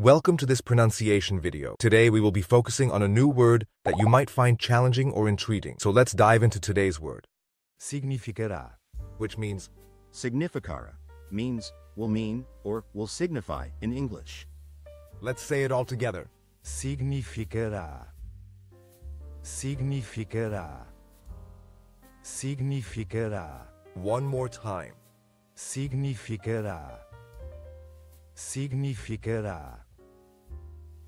Welcome to this pronunciation video. Today we will be focusing on a new word that you might find challenging or intriguing. So let's dive into today's word, significará, which means Significará means will mean or will signify in English. let's say it all together. significará, significará, significará, One more time. significará, significará,